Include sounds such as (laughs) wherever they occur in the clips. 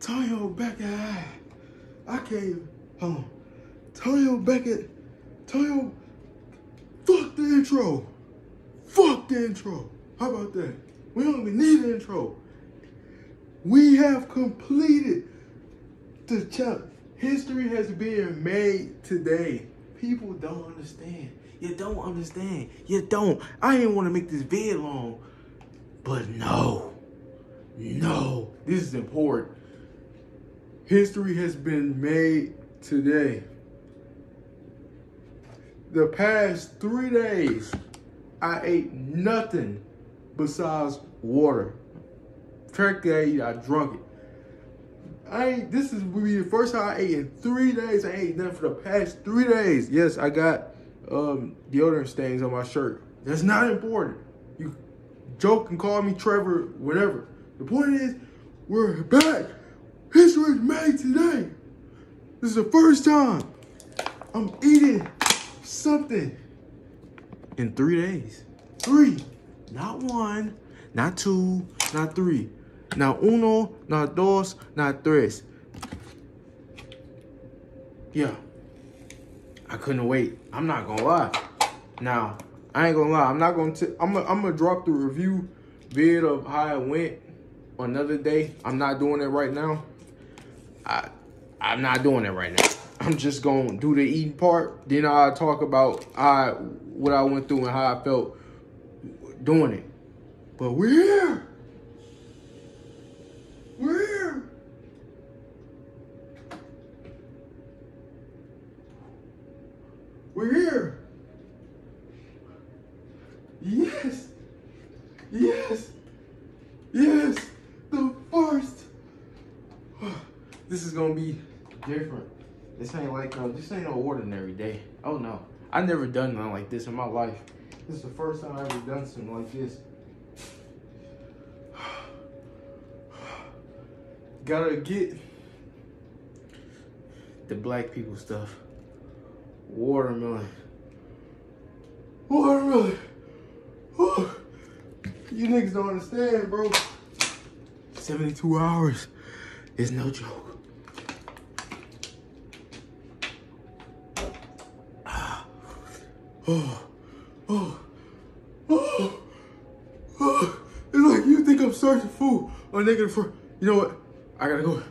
Tonio Beckett. I can't. Hold on. Tonio Beckett. Tonio. Fuck the intro. Fuck the intro. How about that? We don't even need an intro. We have completed the chapter. History has been made today. People don't understand. You don't understand. You don't. I didn't want to make this vid long, but no. No. This is important. History has been made today. The past three days, I ate nothing besides water. Turkey, I I drunk it. I this is be the first time I ate in three days. I ain't nothing for the past three days. Yes, I got um, deodorant stains on my shirt. That's not important. You joke and call me Trevor, whatever. The point is, we're back. History is made today. This is the first time I'm eating something in three days. Three. Not one, not two, not three. Not uno, not dos, not tres. Yeah. I couldn't wait. I'm not gonna lie. Now, I ain't gonna lie. I'm not gonna. T- I'm. Gonna, I'm gonna drop the review vid of how it went another day. I'm not doing it right now. I. I'm not doing it right now. (laughs) I'm just gonna do the eating part. Then I'll talk about I what I went through and how I felt doing it. But we're here. We're here. We're here. Yes. Yes. Yes. The first. This is gonna be different. This ain't like uh, this ain't no ordinary day. Oh no. I never done nothing like this in my life. This is the first time I ever done something like this. (sighs) Gotta get the black people stuff. Watermelon. Watermelon. (sighs) You niggas don't understand, bro. 72 hours is no joke. Oh, oh, oh, oh. It's like you think I'm searching food or nigga for, you know what? I gotta go.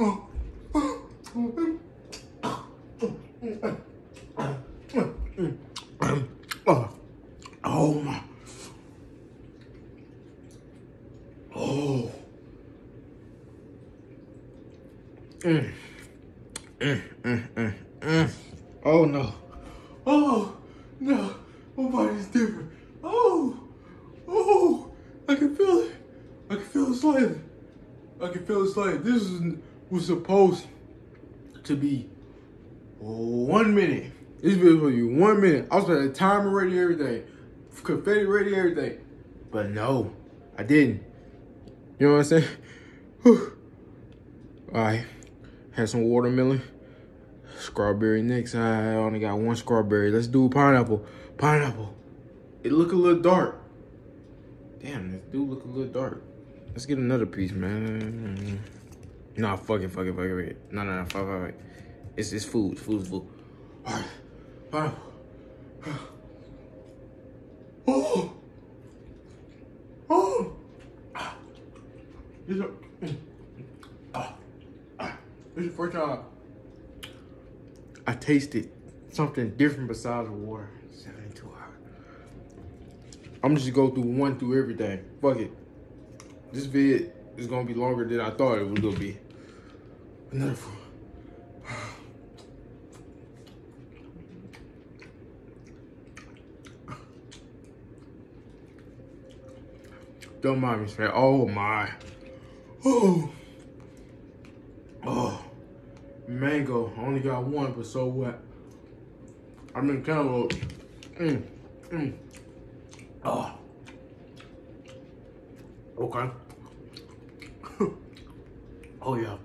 Oh, oh, oh my. Oh. Mm. Mm, mm, mm, mm. Oh no. Oh no. My body's different. Oh. Oh. I can feel it. I can feel it slightly. I can feel it slightly. This is, was supposed to be one minute. This video to be one minute. I was supposed to timer ready everything. Confetti ready everything. But no, I didn't. You know what I'm saying? Whew. (sighs) All right. Had some watermelon. Strawberry next. I only got one strawberry. Let's do pineapple. Pineapple. It look a little dark. Damn, this do look a little dark. Let's get another piece, man. Nah, fuck it, fuck it, fuck it. Fuck it. No, no, no, fuck, fuck, fuck. It's, it's food. It's food, it's food. All right. Pineapple. (gasps) Oh. Oh. This is, mm. ah, ah. this is the first time I tasted something different besides water. 72 hours. I'm just go through one through everything. Fuck it. This vid is gonna be longer than I thought it was gonna be. Another food. (sighs) Don't mind me, man. Oh my. (sighs) Oh. Mango. I only got one, but so what? I'm in. Mmm. Mmm. Oh. Ah. Okay. (laughs) oh yeah.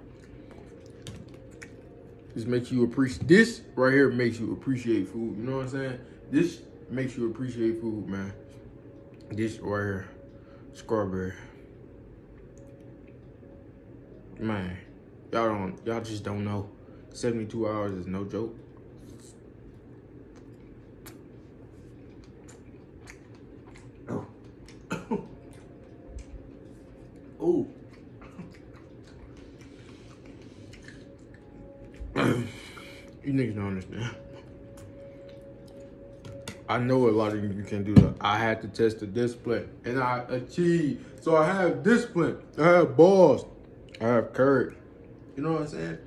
This makes you appreciate this right here makes you appreciate food. You know what I'm saying? This makes you appreciate food, man. This right here. Strawberry. man, y'all don't, y'all just don't know. 72 hours is no joke. Oh. (coughs) Ooh. (coughs) you niggas don't understand. I know a lot of you can do that. I had to test the discipline and I achieved. So I have discipline. I have balls. I have courage. You know what I'm saying?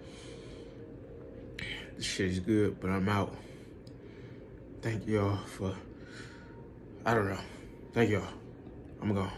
This shit is good, but I'm out. Thank y'all for, I don't know. Thank y'all. I'm gone.